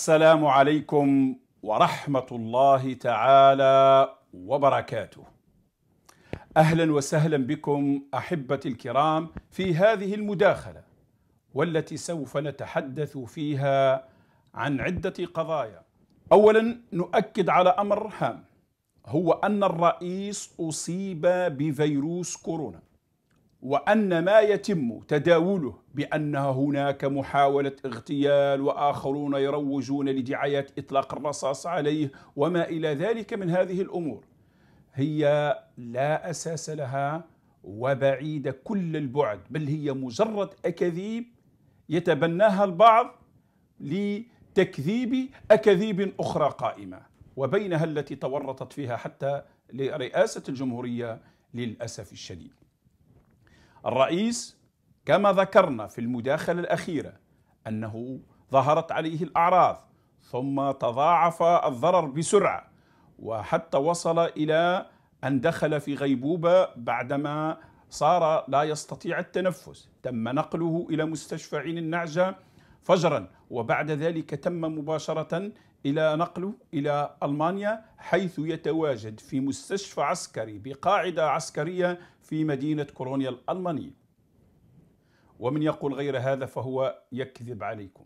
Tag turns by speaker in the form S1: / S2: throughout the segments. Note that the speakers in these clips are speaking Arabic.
S1: السلام عليكم ورحمة الله تعالى وبركاته. أهلا وسهلا بكم أحبتي الكرام في هذه المداخلة والتي سوف نتحدث فيها عن عدة قضايا. أولا نؤكد على أمر هام هو أن الرئيس أصيب بفيروس كورونا. وأن ما يتم تداوله بأن هناك محاولة اغتيال وآخرون يروجون لدعايات إطلاق الرصاص عليه وما إلى ذلك من هذه الأمور. هي لا أساس لها وبعيدة كل البعد بل هي مجرد أكاذيب يتبناها البعض لتكذيب أكاذيب أخرى قائمة وبينها التي تورطت فيها حتى لرئاسة الجمهورية للأسف الشديد. الرئيس كما ذكرنا في المداخلة الأخيرة أنه ظهرت عليه الأعراض ثم تضاعف الضرر بسرعة وحتى وصل إلى أن دخل في غيبوبة بعدما صار لا يستطيع التنفس. تم نقله إلى مستشفى عين النعجة فجرا وبعد ذلك تم مباشرة إلى نقله إلى ألمانيا حيث يتواجد في مستشفى عسكري بقاعدة عسكرية في مدينة كورونيا الألمانية. ومن يقول غير هذا فهو يكذب عليكم.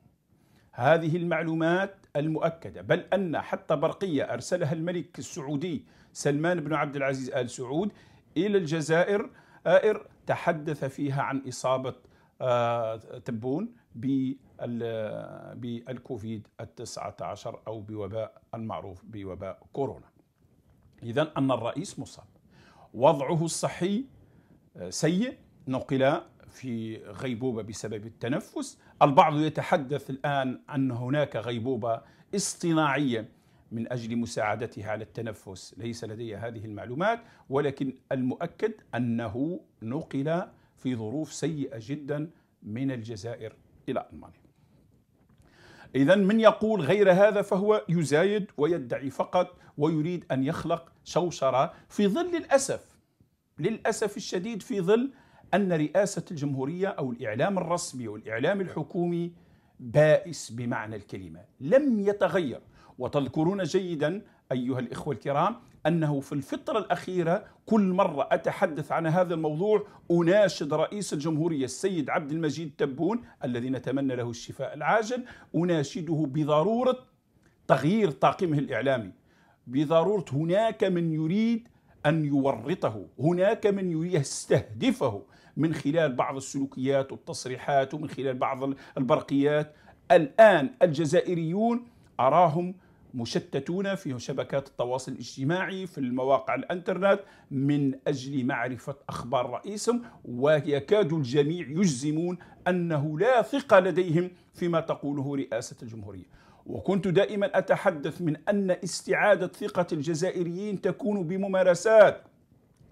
S1: هذه المعلومات المؤكدة بل أن حتى برقية أرسلها الملك السعودي سلمان بن عبد العزيز آل سعود إلى الجزائر. آئر تحدث فيها عن إصابة آه، تبون بالكوفيد التسعة عشر أو بوباء المعروف بوباء كورونا. إذا أن الرئيس مصاب. وضعه الصحي آه، سيء. نقل في غيبوبة بسبب التنفس. البعض يتحدث الآن أن هناك غيبوبة اصطناعية من أجل مساعدته على التنفس. ليس لدي هذه المعلومات ولكن المؤكد أنه نقل في ظروف سيئة جدا من الجزائر إلى ألمانيا. إذا من يقول غير هذا فهو يزايد ويدعي فقط ويريد أن يخلق شوشرة في ظل الأسف للأسف الشديد في ظل أن رئاسة الجمهورية أو الإعلام الرسمي والإعلام الحكومي بائس بمعنى الكلمة لم يتغير. وتذكرون جيدا أيها الإخوة الكرام أنه في الفترة الأخيرة كل مرة أتحدث عن هذا الموضوع أناشد رئيس الجمهورية السيد عبد المجيد تبون الذي نتمنى له الشفاء العاجل أناشده بضرورة تغيير طاقمه الإعلامي بضرورة هناك من يريد أن يورطه هناك من يستهدفه من خلال بعض السلوكيات والتصريحات ومن خلال بعض البرقيات. الآن الجزائريون أراهم مشتتون في شبكات التواصل الاجتماعي في المواقع الانترنت من أجل معرفة أخبار رئيسهم ويكاد الجميع يجزمون أنه لا ثقة لديهم فيما تقوله رئاسة الجمهورية. وكنت دائما أتحدث من أن استعادة ثقة الجزائريين تكون بممارسات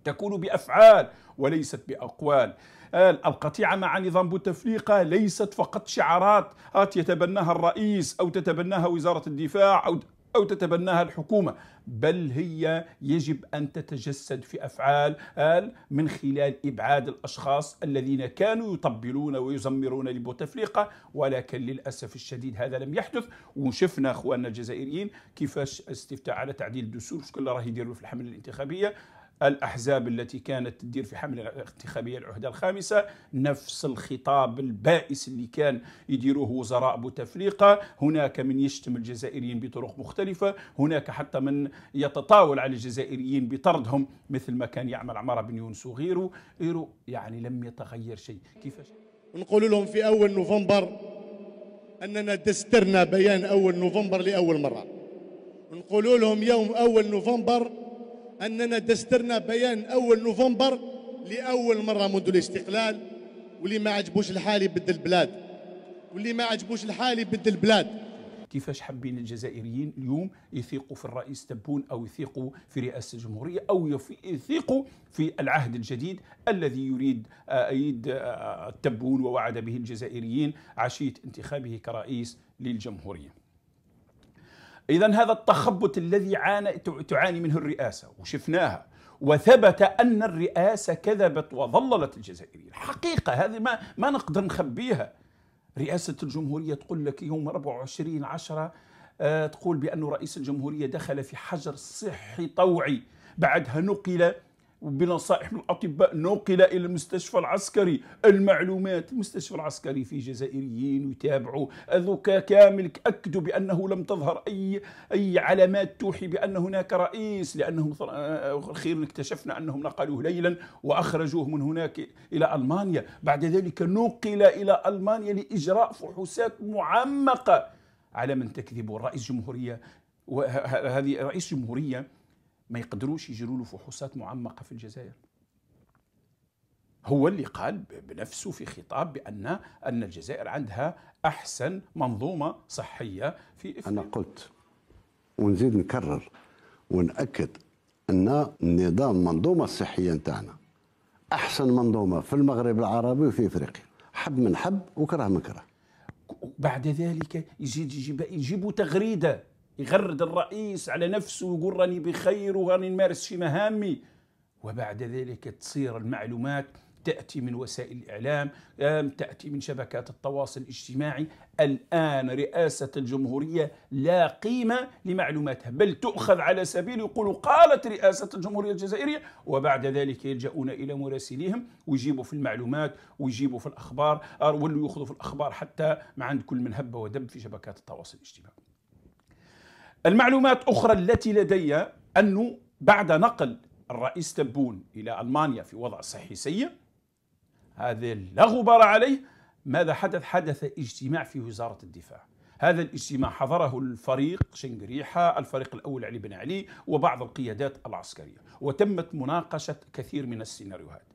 S1: تكون بأفعال وليست بأقوال. القطيعة مع نظام بوتفليقة ليست فقط شعارات يتبناها الرئيس أو تتبناها وزارة الدفاع أو أو تتبناها الحكومة بل هي يجب أن تتجسد في أفعال من خلال إبعاد الأشخاص الذين كانوا يطبلون ويزمرون لبوتفليقة ولكن للأسف الشديد هذا لم يحدث. وشفنا أخواننا الجزائريين كيفاش استفتاء على تعديل الدستور. شكون راه يديروا في الحملة الانتخابية. الأحزاب التي كانت تدير في حملة الانتخابية العهدة الخامسة نفس الخطاب البائس اللي كان يديروه وزراء بوتفليقة هناك من يشتم الجزائريين بطرق مختلفة هناك حتى من يتطاول على الجزائريين بطردهم مثل ما كان يعمل عمار بن يونس وغيره. يعني لم يتغير شيء. كيفاش
S2: نقول لهم في أول نوفمبر أننا دسترنا بيان أول نوفمبر لأول مرة. نقول لهم يوم أول نوفمبر أننا دسترنا بيان أول نوفمبر لأول مرة منذ الاستقلال واللي ما عجبوش الحال يبدل البلاد واللي ما عجبوش الحال يبدل البلاد
S1: كيفاش حابين الجزائريين اليوم يثيقوا في الرئيس تبون أو يثيقوا في رئاسة الجمهورية أو يثيقوا في العهد الجديد الذي يريد ايد آه، تبون ووعد به الجزائريين عشية انتخابه كرئيس للجمهورية. إذا هذا التخبط الذي عانى تعاني منه الرئاسة وشفناها. وثبت أن الرئاسة كذبت وظللت الجزائريين. حقيقة هذه ما, ما نقدر نخبيها. رئاسة الجمهورية تقول لك يوم 24 عشرة آه، تقول بأن رئيس الجمهورية دخل في حجر صحي طوعي. بعدها نقل بنصائح من الأطباء نقل إلى المستشفى العسكري. المعلومات المستشفى العسكري في جزائريين يتابعوا. ذوك كامل أكدوا بأنه لم تظهر أي أي علامات توحي بأن هناك رئيس لأنهم أخيرا اكتشفنا أنهم نقلوه ليلا وأخرجوه من هناك إلى ألمانيا. بعد ذلك نقل إلى ألمانيا لإجراء فحوصات معمقة على من تكذب رئيس جمهورية وهذه رئيس جمهورية ما يقدروش يجروا له فحوصات معمقة في الجزائر. هو اللي قال بنفسه في خطاب بأن أن الجزائر عندها أحسن منظومة صحية في
S3: إفريقيا أنا قلت ونزيد نكرر ونأكد أن النظام المنظومة الصحية نتاعنا أحسن منظومة في المغرب العربي وفي إفريقيا. حب من حب وكره من كره.
S1: بعد ذلك يجي يجيب يجيبوا تغريدة يغرد الرئيس على نفسه ويقول راني بخير وراني نمارس شي مهامي. وبعد ذلك تصير المعلومات تأتي من وسائل الإعلام تأتي من شبكات التواصل الاجتماعي. الآن رئاسة الجمهورية لا قيمة لمعلوماتها بل تؤخذ على سبيل يقول قالت رئاسة الجمهورية الجزائرية. وبعد ذلك يلجؤون إلى مراسليهم ويجيبوا في المعلومات ويجيبوا في الأخبار ولوا يأخذوا في الأخبار حتى ما عند كل من هب ودب في شبكات التواصل الاجتماعي. المعلومات أخرى التي لدي أنه بعد نقل الرئيس تبون إلى ألمانيا في وضع صحي سيء هذا لا غبار عليه. ماذا حدث؟ حدث اجتماع في وزارة الدفاع. هذا الاجتماع حضره الفريق شنقريحة الفريق الأول علي بن علي وبعض القيادات العسكرية. وتمت مناقشة كثير من السيناريوهات.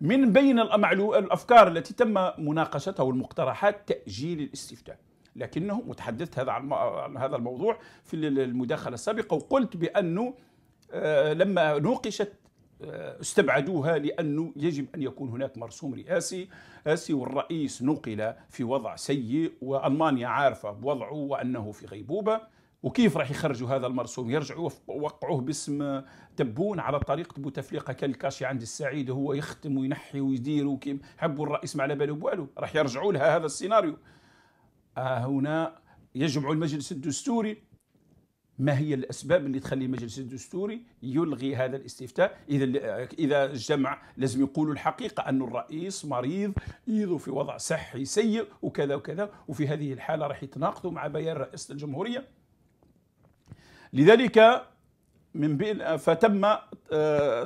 S1: من بين الأفكار التي تم مناقشتها والمقترحات تأجيل الاستفتاء. لكنه متحدثت هذا عن هذا الموضوع في المداخلة السابقة وقلت بانه آه، لما نوقشت آه، استبعدوها لأنه يجب أن يكون هناك مرسوم رئاسي رئاسي والرئيس نقل في وضع سيء وألمانيا عارفة بوضعه وأنه في غيبوبة. وكيف راح يخرجوا هذا المرسوم؟ يرجعوا وقعوه باسم تبون على طريقة بوتفليقة كالكاشي عند السعيد هو يختم وينحي ويدير وكيف؟ حبوا الرئيس ما على باله بوالو راح يرجعوا لها هذا السيناريو. هنا يجمع المجلس الدستوري. ما هي الأسباب اللي تخلي المجلس الدستوري يلغي هذا الاستفتاء؟ إذا إذا الجمع لازم يقولوا الحقيقة أن الرئيس مريض أيضا في وضع صحي سيء وكذا وكذا وفي هذه الحالة راح يتناقضوا مع بيان رئيسه الجمهورية. لذلك من بين فتم آه،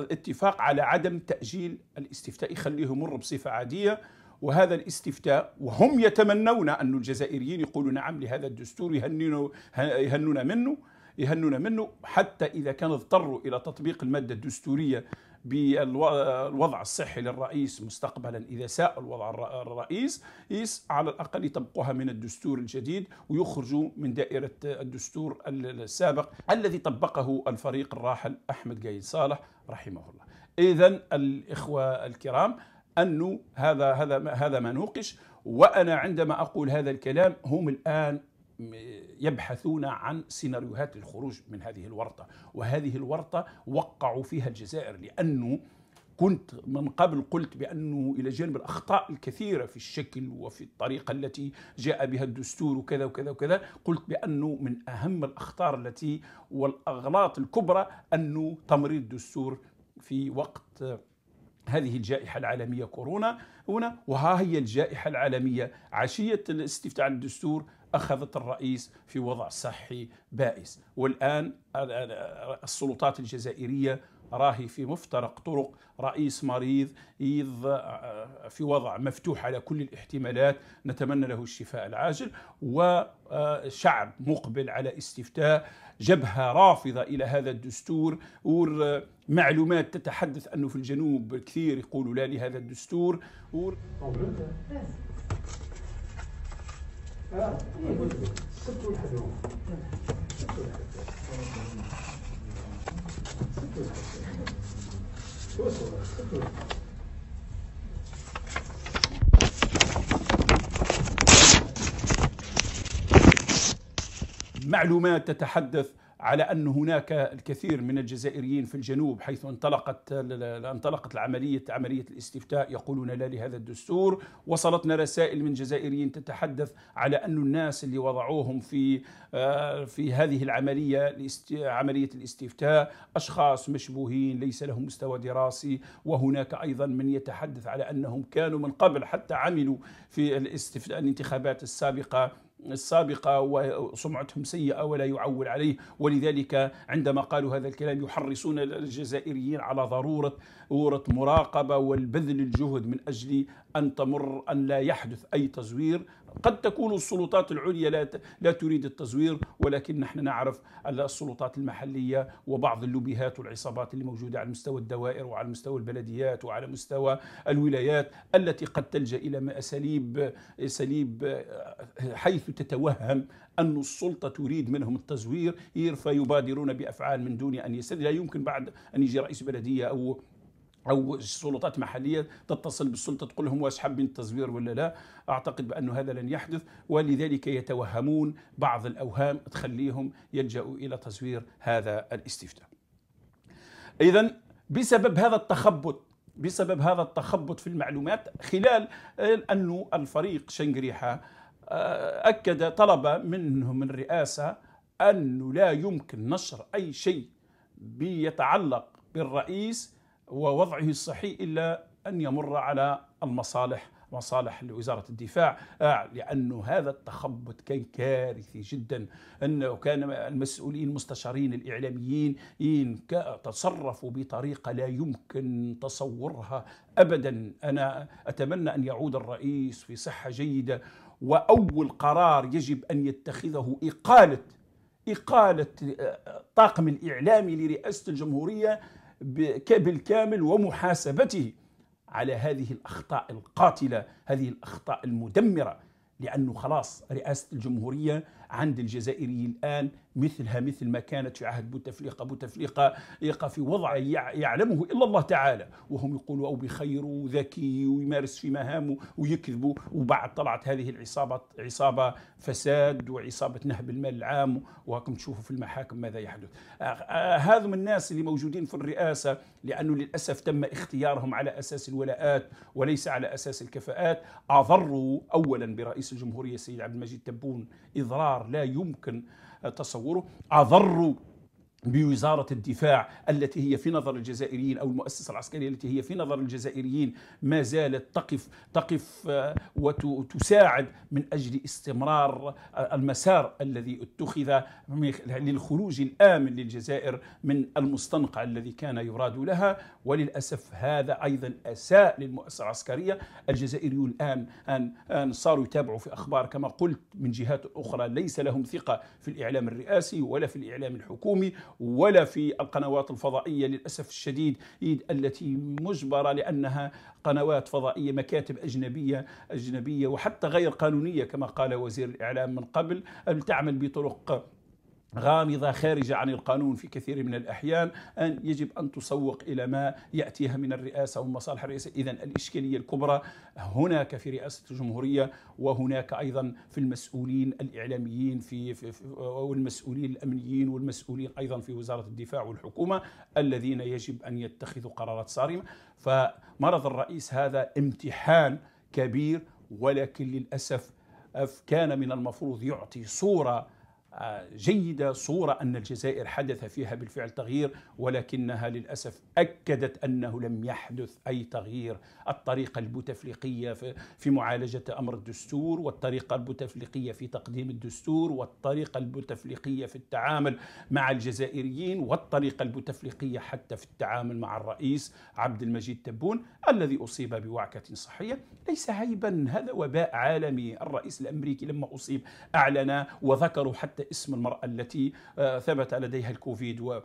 S1: اتفاق على عدم تأجيل الاستفتاء. يخليه يمر بصفة عادية. وهذا الاستفتاء وهم يتمنون أن الجزائريين يقولوا نعم لهذا الدستور يهنون منه يهنون منه حتى إذا كان اضطروا إلى تطبيق المادة الدستورية بالوضع الصحي للرئيس مستقبلا إذا ساء الوضع الرئيس على الأقل يطبقوها من الدستور الجديد ويخرجوا من دائرة الدستور السابق الذي طبقه الفريق الراحل أحمد قايد صالح رحمه الله. إذا الإخوة الكرام انه هذا هذا هذا ما نوقش وأنا عندما أقول هذا الكلام هم الآن يبحثون عن سيناريوهات للخروج من هذه الورطة. وهذه الورطة وقعوا فيها الجزائر لأنه كنت من قبل قلت بانه إلى جانب الأخطاء الكثيرة في الشكل وفي الطريقة التي جاء بها الدستور وكذا وكذا وكذا قلت بانه من أهم الأخطار التي والأغلاط الكبرى انه تمرير الدستور في وقت هذه الجائحة العالمية كورونا هنا وها هي الجائحة العالمية. عشية الاستفتاء على الدستور أخذت الرئيس في وضع صحي بائس. والآن السلطات الجزائرية راهي في مفترق طرق رئيس مريض في وضع مفتوح على كل الاحتمالات نتمنى له الشفاء العاجل وشعب مقبل على استفتاء جبهة رافضة إلى هذا الدستور معلومات تتحدث أنه في الجنوب كثير يقولوا لا لهذا الدستور معلومات تتحدث على أن هناك الكثير من الجزائريين في الجنوب حيث انطلقت انطلقت العملية عملية الاستفتاء يقولون لا لهذا الدستور. وصلتنا رسائل من جزائريين تتحدث على أن الناس اللي وضعوهم في آه، في هذه العملية عملية الاستفتاء أشخاص مشبوهين ليس لهم مستوى دراسي. وهناك أيضا من يتحدث على أنهم كانوا من قبل حتى عملوا في الانتخابات السابقة. السابقة وسمعتهم سيئة ولا يعول عليه. ولذلك عندما قالوا هذا الكلام يحرصون الجزائريين على ضرورة مراقبة والبذل الجهد من أجل أن تمر أن لا يحدث أي تزوير. قد تكون السلطات العليا لا لا تريد التزوير ولكن نحن نعرف السلطات المحلية وبعض اللوبيهات والعصابات اللي موجودة على مستوى الدوائر وعلى مستوى البلديات وعلى مستوى الولايات التي قد تلجأ إلى اساليب اساليب حيث تتوهم أن السلطة تريد منهم التزوير فيبادرون بأفعال من دون أن يسد لا يمكن بعد أن يجي رئيس بلدية أو أو سلطات محلية تتصل بالسلطة تقول لهم واش حابين التزوير ولا لا. أعتقد بانه هذا لن يحدث ولذلك يتوهمون بعض الأوهام تخليهم يلجأوا إلى تزوير هذا الاستفتاء. إذا بسبب هذا التخبط بسبب هذا التخبط في المعلومات خلال أن الفريق شنقريحة آه، أكد طلب منه من الرئاسة أنه لا يمكن نشر أي شيء بيتعلق بالرئيس ووضعه الصحي إلا أن يمر على المصالح مصالح لوزارة الدفاع. آه، لأنه هذا التخبط كان كارثي جدا. أنه كان المسؤولين المستشارين الإعلاميين تصرفوا بطريقة لا يمكن تصورها أبدا. أنا أتمنى أن يعود الرئيس في صحة جيدة. وأول قرار يجب أن يتخذه إقالة إقالة الطاقم آه، الإعلامي لرئاسة الجمهورية بالكامل ومحاسبته على هذه الأخطاء القاتلة هذه الأخطاء المدمرة لأنه خلاص رئاسة الجمهورية عند الجزائري الآن مثلها مثل ما كانت في عهد بوتفليقة. بوتفليقة يقع في وضع يعلمه إلا الله تعالى. وهم يقولوا أو بخير وذكي ويمارس في مهامه ويكذبوا وبعد طلعت هذه العصابة عصابة فساد وعصابة نهب المال العام. وهكم تشوفوا في المحاكم ماذا يحدث. آه، من الناس اللي موجودين في الرئاسة لأنه للأسف تم اختيارهم على أساس الولاءات وليس على أساس الكفاءات أضروا أولا برئيس الجمهورية السيد عبد المجيد تبون إضرار لا يمكن تصوره. أضروا بوزارة الدفاع التي هي في نظر الجزائريين أو المؤسسة العسكرية التي هي في نظر الجزائريين ما زالت تقف تقف آه، وتساعد من أجل استمرار آه، المسار الذي اتخذ للخروج الآمن للجزائر من المستنقع الذي كان يراد لها. وللأسف هذا أيضا أساء للمؤسسة العسكرية. الجزائريون الآن الآن صاروا يتابعوا في أخبار كما قلت من جهات أخرى ليس لهم ثقة في الإعلام الرئاسي ولا في الإعلام الحكومي ولا في القنوات الفضائية للأسف الشديد التي مجبرة لأنها قنوات فضائية مكاتب أجنبية أجنبية وحتى غير قانونية كما قال وزير الإعلام من قبل تعمل بطرق غامضة خارجة عن القانون في كثير من الأحيان أن يجب أن تسوق إلى ما يأتيها من الرئاسة ومصالح الرئاسة إذا الإشكالية الكبرى هناك في رئاسة الجمهورية وهناك أيضا في المسؤولين الإعلاميين في, في, في والمسؤولين الأمنيين والمسؤولين أيضا في وزارة الدفاع والحكومة الذين يجب أن يتخذوا قرارات صارمة. فمرض الرئيس هذا امتحان كبير ولكن للأسف كان من المفروض يعطي صورة جيدة صورة أن الجزائر حدث فيها بالفعل تغيير ولكنها للأسف أكدت أنه لم يحدث أي تغيير. الطريقة البوتفليقية في معالجة أمر الدستور والطريقة البوتفليقية في تقديم الدستور والطريقة البوتفليقية في التعامل مع الجزائريين والطريقة البوتفليقية حتى في التعامل مع الرئيس عبد المجيد تبون الذي أصيب بوعكة صحية. ليس عيبا هذا وباء عالمي. الرئيس الأمريكي لما أصيب أعلن وذكروا حتى اسم المرأة التي آه، ثبت لديها الكوفيد و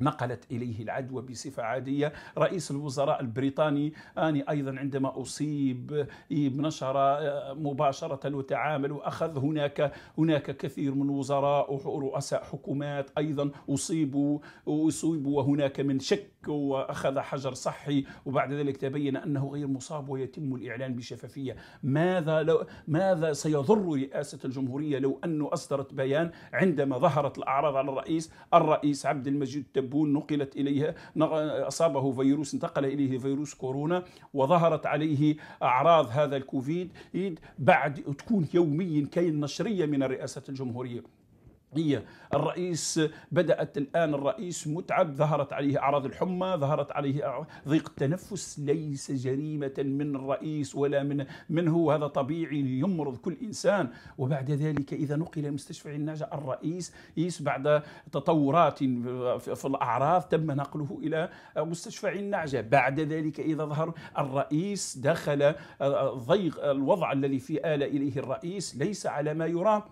S1: نقلت إليه العدوى بصفة عادية. رئيس الوزراء البريطاني آني أيضا عندما أصيب نشر مباشرة وتعامل وأخذ هناك هناك كثير من وزراء ورؤساء حكومات أيضا أصيبوا أصيبوا وهناك من شك وأخذ حجر صحي. وبعد ذلك تبين أنه غير مصاب ويتم الإعلان بشفافية. ماذا لو ماذا سيضر رئاسة الجمهورية لو أنه أصدرت بيان عندما ظهرت الأعراض على الرئيس؟ الرئيس عبد المجيد تبون نقلت اليه أصابه فيروس انتقل إليه فيروس كورونا وظهرت عليه أعراض هذا الكوفيد. بعد تكون يوميا كاين نشرية من رئاسه الجمهورية. هي الرئيس بدأت الآن الرئيس متعب ظهرت عليه أعراض الحمى ظهرت عليه ضيق التنفس. ليس جريمة من الرئيس ولا من منه. هذا طبيعي يمرض كل إنسان. وبعد ذلك إذا نقل مستشفى الناجة الرئيس يس بعد تطورات في الأعراض تم نقله إلى مستشفى النعجة بعد ذلك إذا ظهر الرئيس دخل ضيق الوضع الذي في آل إليه الرئيس. ليس على ما يرام.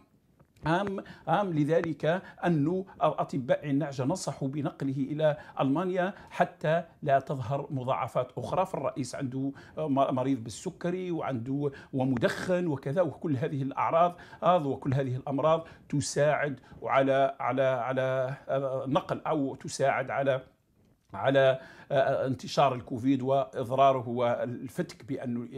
S1: عام عام لذلك أن أطباء النعجة نصحوا بنقله إلى ألمانيا حتى لا تظهر مضاعفات أخرى فالرئيس عنده مريض بالسكري وعنده ومدخن وكذا وكل هذه الأعراض وكل هذه الأمراض تساعد على على على نقل أو تساعد على على انتشار الكوفيد وإضراره والفتك بانه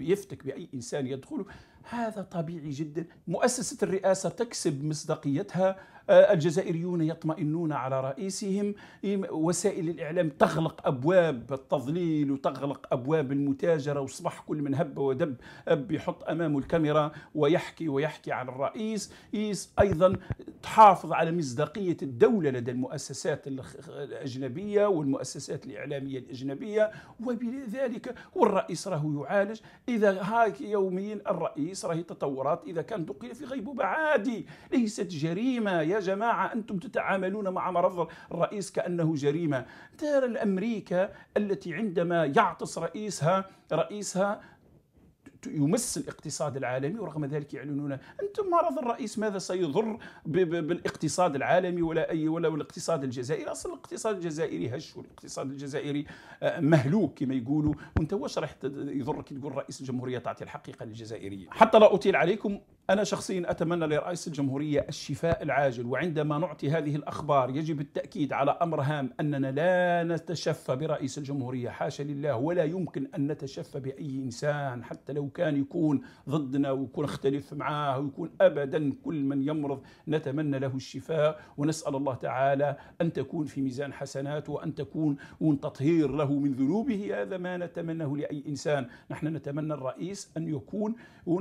S1: يفتك بأي إنسان يدخل. هذا طبيعي جدا. مؤسسة الرئاسة تكسب مصداقيتها الجزائريون يطمئنون على رئيسهم. وسائل الإعلام تغلق أبواب التضليل وتغلق أبواب المتاجرة وصبح كل من هب ودب أب يحط أمامه الكاميرا ويحكي ويحكي عن الرئيس. إيس أيضا تحافظ على مصداقية الدولة لدى المؤسسات الأجنبية والمؤسسات الإعلامية الأجنبية. وبذلك والرئيس راه يعالج. إذا هاك يوميا الرئيس راه تطورات. إذا كان دقي في غيبوبة عادي ليست جريمة يا يا جماعة أنتم تتعاملون مع مرض الرئيس كأنه جريمة. ترى الأمريكا التي عندما يعطس رئيسها رئيسها يمس الاقتصاد العالمي ورغم ذلك يعلنون أنتم مرض الرئيس ماذا سيضر بالاقتصاد العالمي ولا أي ولا الاقتصاد الجزائري؟ أصلا الاقتصاد الجزائري هش والاقتصاد الجزائري آه، مهلوك كما يقولوا. وأنت واش راح يضرك؟ تقول رئيس الجمهورية تعطي الحقيقة للجزائريين. حتى لا أطيل عليكم أنا شخصيا أتمنى لرئيس الجمهورية الشفاء العاجل وعندما نعطي هذه الأخبار يجب التأكيد على أمر هام أننا لا نتشفى برئيس الجمهورية حاشا لله ولا يمكن أن نتشفى بأي إنسان حتى لو كان يكون ضدنا ويكون اختلف معاه ويكون أبدا كل من يمرض. نتمنى له الشفاء ونسأل الله تعالى أن تكون في ميزان حسناته وأن تكون تطهير له من ذنوبه. هذا ما نتمناه لأي إنسان. نحن نتمنى الرئيس أن يكون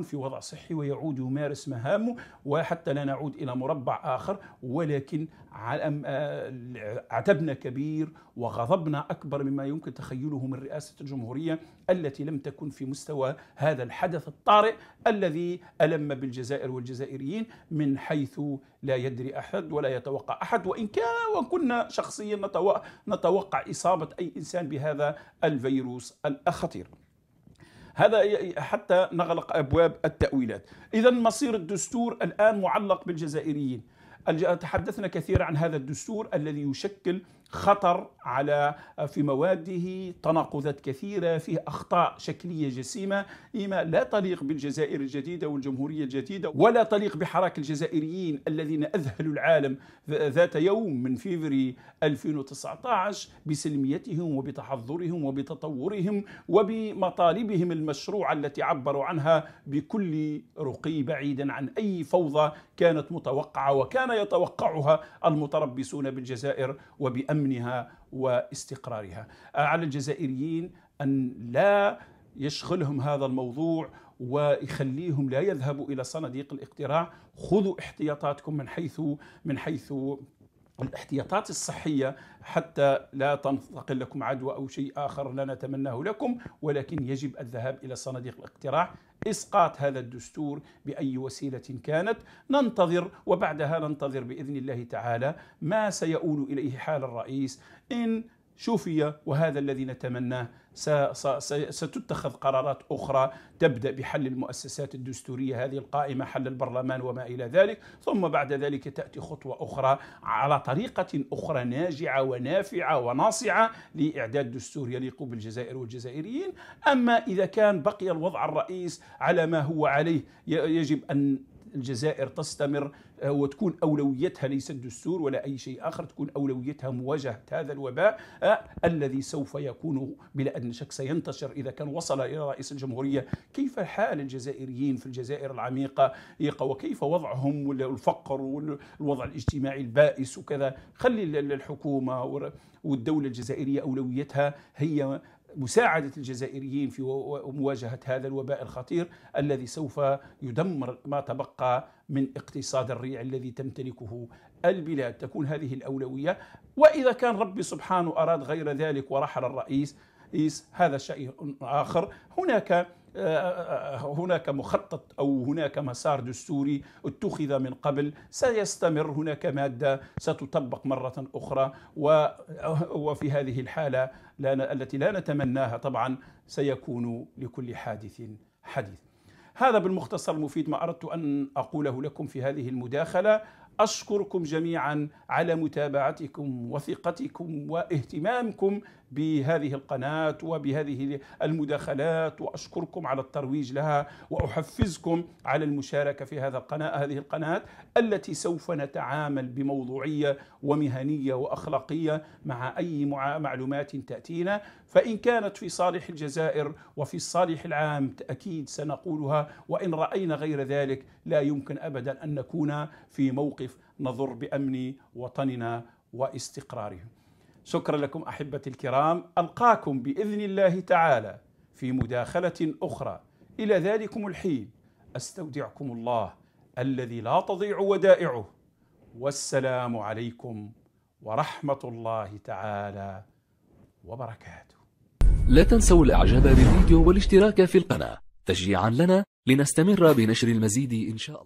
S1: في وضع صحي ويعود يمارس مهامه وحتى لا نعود إلى مربع آخر ولكن آه، عتبنا كبير وغضبنا أكبر مما يمكن تخيله من رئاسة الجمهورية التي لم تكن في مستوى هذا الحدث الطارئ الذي ألم بالجزائر والجزائريين من حيث لا يدري أحد ولا يتوقع أحد وإن كان وكنا شخصيا نتوقع إصابة أي إنسان بهذا الفيروس الخطير هذا حتى نغلق أبواب التأويلات. اذا مصير الدستور الآن معلق بالجزائريين. تحدثنا كثيرا عن هذا الدستور الذي يشكل خطر على في مواده تناقضات كثيرة فيه أخطاء شكلية جسيمة إما لا تليق بالجزائر الجديدة والجمهورية الجديدة ولا تليق بحراك الجزائريين الذين أذهلوا العالم ذات يوم من فيفري 2019 بسلميتهم وبتحضرهم وبتطورهم وبمطالبهم المشروعة التي عبروا عنها بكل رقي بعيدا عن أي فوضى كانت متوقعة وكان يتوقعها المتربصون بالجزائر وبأمن امنها واستقرارها. على الجزائريين أن لا يشغلهم هذا الموضوع ويخليهم لا يذهبوا إلى صناديق الاقتراع. خذوا احتياطاتكم من حيث من حيث الاحتياطات الصحية حتى لا تنتقل لكم عدوى أو شيء آخر لا نتمناه لكم ولكن يجب الذهاب إلى صناديق الاقتراع. إسقاط هذا الدستور بأي وسيلة كانت ننتظر وبعدها ننتظر بإذن الله تعالى ما سيؤول إليه حال الرئيس. إن شوفي وهذا الذي نتمناه. ستتخذ قرارات أخرى تبدأ بحل المؤسسات الدستورية هذه القائمة حل البرلمان وما إلى ذلك. ثم بعد ذلك تأتي خطوة أخرى على طريقة أخرى ناجعة ونافعة وناصعة لإعداد دستور يليق بالجزائر والجزائريين. أما إذا كان بقي الوضع الرئيس على ما هو عليه يجب أن الجزائر تستمر آه، وتكون أولويتها ليس الدستور ولا أي شيء آخر تكون أولويتها مواجهة هذا الوباء آه، الذي سوف يكون بلا أدنى شك سينتشر إذا كان وصل إلى رئيس الجمهورية. كيف حال الجزائريين في الجزائر العميقة؟ وكيف وضعهم والفقر والوضع الاجتماعي البائس وكذا؟ خلي الحكومة والدولة الجزائرية أولويتها هي مساعدة الجزائريين في مواجهة هذا الوباء الخطير الذي سوف يدمر ما تبقى من اقتصاد الريع الذي تمتلكه البلاد. تكون هذه الأولوية. وإذا كان ربي سبحانه أراد غير ذلك ورحل الرئيس هذا شيء آخر. هناك هناك مخطط أو هناك مسار دستوري اتخذ من قبل سيستمر هناك مادة ستطبق مرة أخرى وفي هذه الحالة التي لا نتمناها طبعا سيكون لكل حادث حديث. هذا بالمختصر المفيد ما أردت أن أقوله لكم في هذه المداخلة. أشكركم جميعا على متابعتكم وثقتكم واهتمامكم بهذه القناة وبهذه المداخلات وأشكركم على الترويج لها وأحفزكم على المشاركة في هذا القناة هذه القناة التي سوف نتعامل بموضوعية ومهنية وأخلاقية مع أي معلومات تأتينا. فإن كانت في صالح الجزائر وفي الصالح العام أكيد سنقولها وإن رأينا غير ذلك لا يمكن ابدا أن نكون في موقف نضر بأمن وطننا واستقراره. شكرا لكم أحبتي الكرام. ألقاكم بإذن الله تعالى في مداخلة أخرى. إلى ذلكم الحين. أستودعكم الله الذي لا تضيع ودائعه. والسلام عليكم ورحمة الله تعالى وبركاته.
S4: لا تنسوا الإعجاب بالفيديو والاشتراك في القناة. تشجيعا لنا لنستمر بنشر المزيد إن شاء الله.